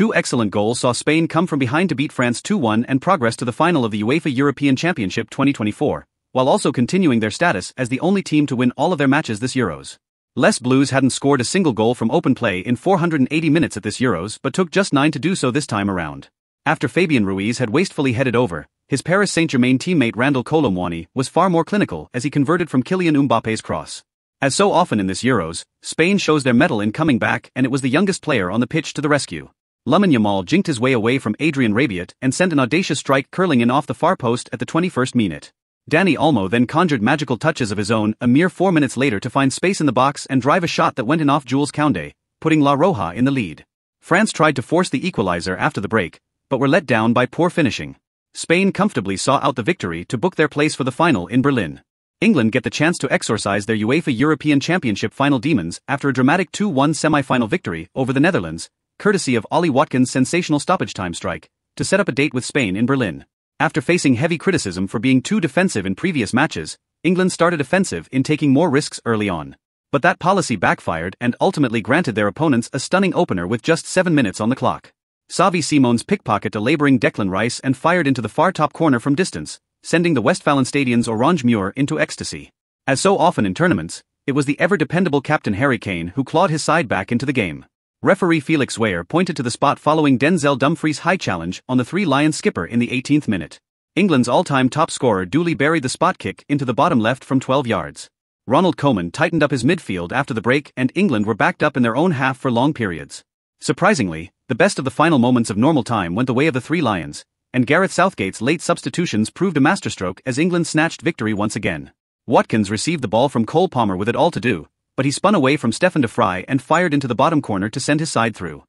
Two excellent goals saw Spain come from behind to beat France 2-1 and progress to the final of the UEFA European Championship 2024, while also continuing their status as the only team to win all of their matches this Euros. Les Bleus hadn't scored a single goal from open play in 480 minutes at this Euros but took just 9 to do so this time around. After Fabian Ruiz had wastefully headed over, his Paris Saint-Germain teammate Randal Kolo Muani was far more clinical as he converted from Kylian Mbappe's cross. As so often in this Euros, Spain shows their mettle in coming back and it was the youngest player on the pitch to the rescue. Lamine Yamal jinked his way away from Adrien Rabiot and sent an audacious strike curling in off the far post at the 21st minute. Dani Olmo then conjured magical touches of his own a mere four minutes later to find space in the box and drive a shot that went in off Jules Koundé, putting La Roja in the lead. France tried to force the equalizer after the break, but were let down by poor finishing. Spain comfortably saw out the victory to book their place for the final in Berlin. England get the chance to exorcise their UEFA European Championship final demons after a dramatic 2-1 semi-final victory over the Netherlands, courtesy of Ollie Watkins' sensational stoppage time strike, to set up a date with Spain in Berlin. After facing heavy criticism for being too defensive in previous matches, England started offensive in taking more risks early on. But that policy backfired and ultimately granted their opponents a stunning opener with just 7 minutes on the clock. Xavi Simons pickpocket a labouring Declan Rice and fired into the far top corner from distance, sending the Westfalenstadion's Oranje Muur into ecstasy. As so often in tournaments, it was the ever-dependable captain Harry Kane who clawed his side back into the game. Referee Felix Zwayer pointed to the spot following Denzel Dumfries' high challenge on the Three Lions skipper in the 18th minute. England's all-time top scorer duly buried the spot kick into the bottom left from 12 yards. Ronald Koeman tightened up his midfield after the break and England were backed up in their own half for long periods. Surprisingly, the best of the final moments of normal time went the way of the Three Lions, and Gareth Southgate's late substitutions proved a masterstroke as England snatched victory once again. Watkins received the ball from Cole Palmer with it all to do, but he spun away from Stefan de Vrij and fired into the bottom corner to send his side through.